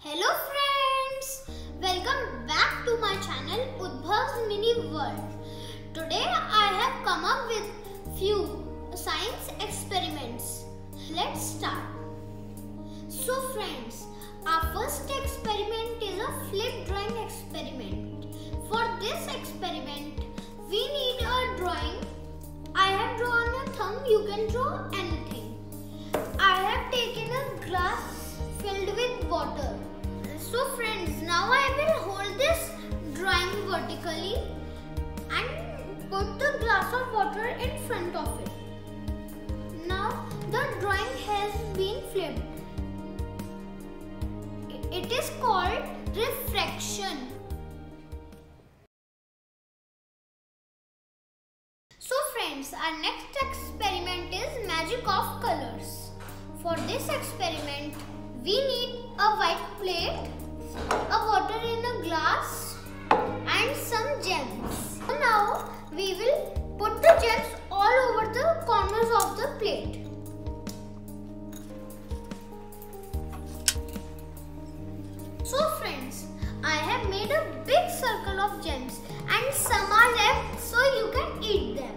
Hello friends! Welcome back to my channel Udbhav's Mini World. Today I have come up with few science experiments. Let's start. So friends, our first experiment is a flip drawing experiment. For this experiment, we need a drawing. I have drawn a thumb, you can draw anything. Vertically and put the glass of water in front of it. Now the drawing has been flipped. It is called refraction. So friends, our next experiment is magic of colors. For this experiment, we need a white plate, a water in a glass the gems all over the corners of the plate. So friends, I have made a big circle of gems and some are left so you can eat them.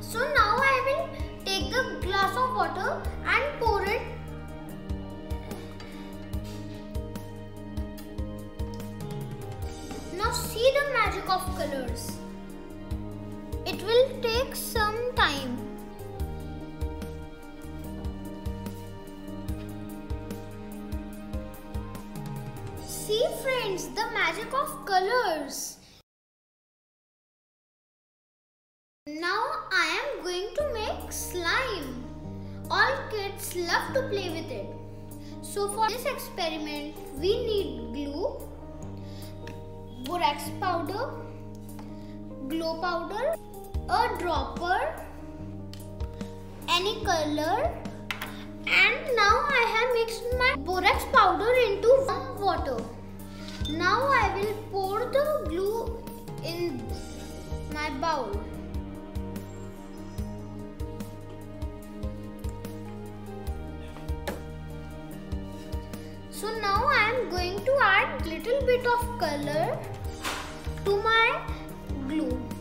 So now I will take the glass of water and pour it Now see the magic of colors. Will take some time. See friends, the magic of colors. Now I am going to make slime. All kids love to play with it. So for this experiment, we need glue, borax powder, glow powder, a dropper, any color and now I have mixed my borax powder into warm water. Now I will pour the glue in my bowl. So now I am going to add little bit of color to my glue.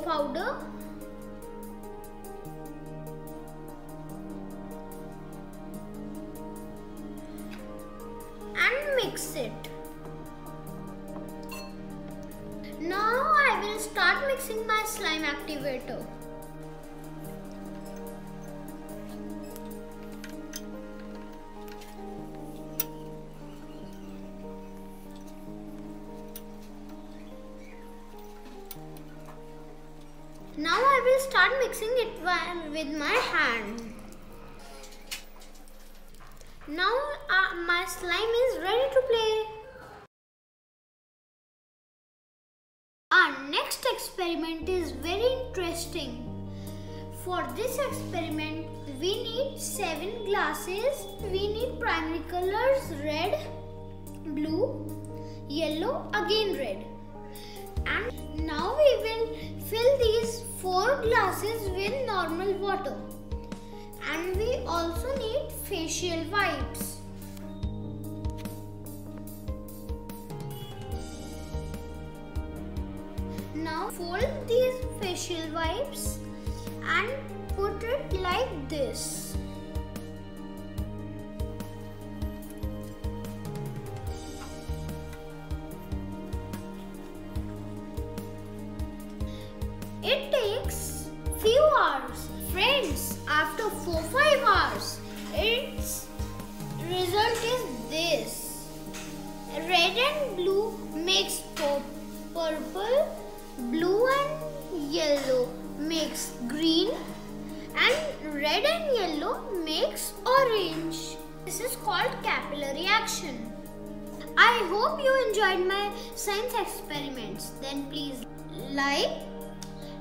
Powder and mix it. Now I will start mixing my slime activator. Now I will start mixing it with my hand. Now uh, my slime is ready to play. Our next experiment is very interesting. For this experiment, we need 7 glasses. We need primary colors red, blue, yellow, again red. And now we will fill these 4 glasses with normal water. And we also need facial wipes. Now fold these facial wipes and put it like this. Friends, after 4-5 hours, its result is this. Red and blue makes purple, blue and yellow makes green and red and yellow makes orange. This is called capillary action. I hope you enjoyed my science experiments. Then please like,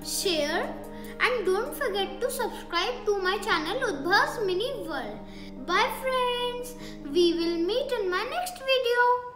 share and don't forget to subscribe to my channel Udbhav's Mini World. Bye friends. We will meet in my next video.